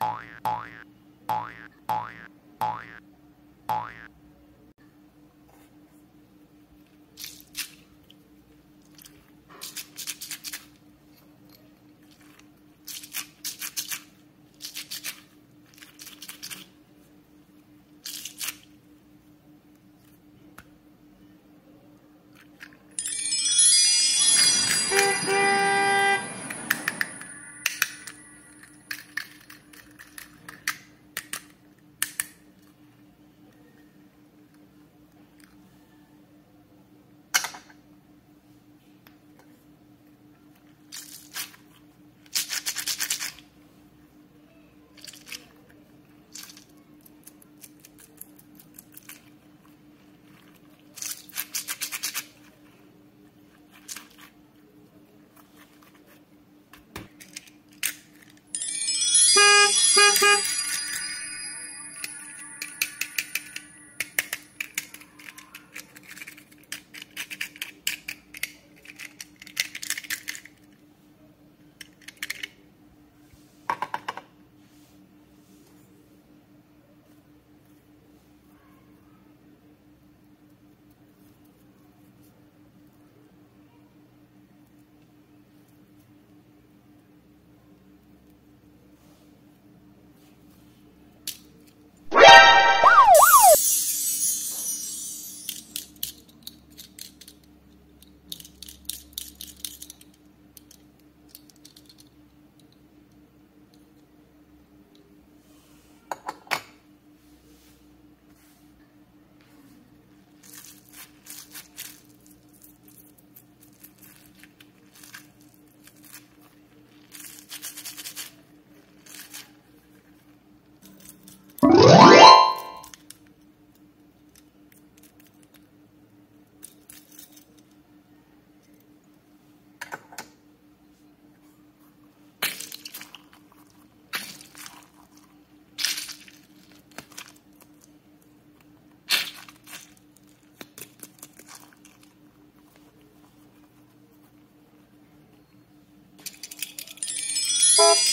Oi, oi, oi, oi.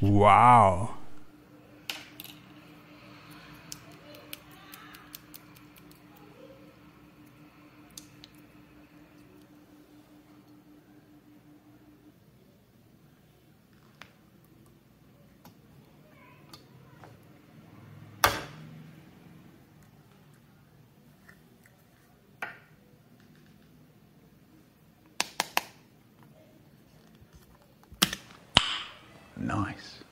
Wow. Nice.